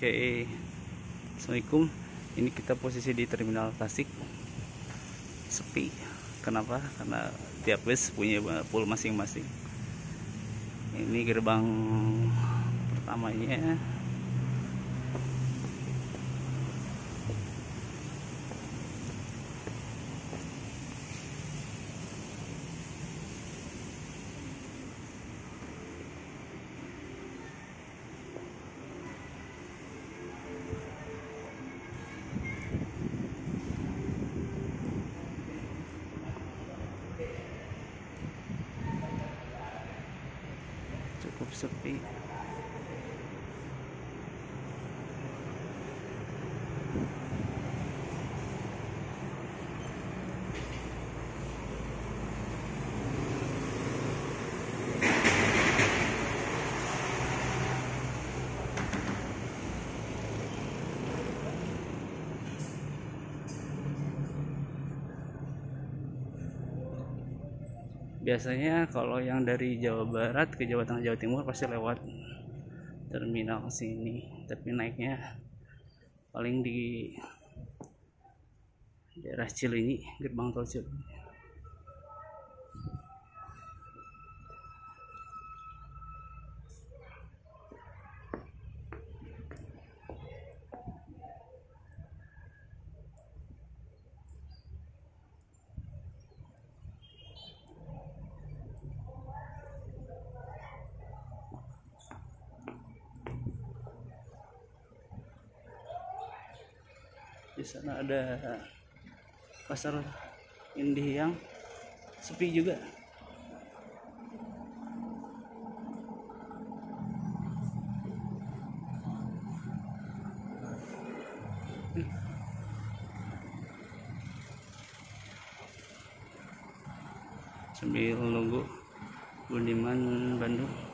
Oke, Assalamualaikum. Ini kita posisi di terminal Tasik. Sepi. Kenapa? Karena tiap bus punya pool masing-masing. Ini gerbang pertamanya. Cukup sepi. Biasanya kalau yang dari Jawa Barat ke Jawa Tengah Jawa Timur pasti lewat terminal sini. Tapi naiknya paling di daerah Cilenyi gerbang tol Cilenyi di sana ada pasar indih yang sepi juga. Sambil nunggu Budiman Bandung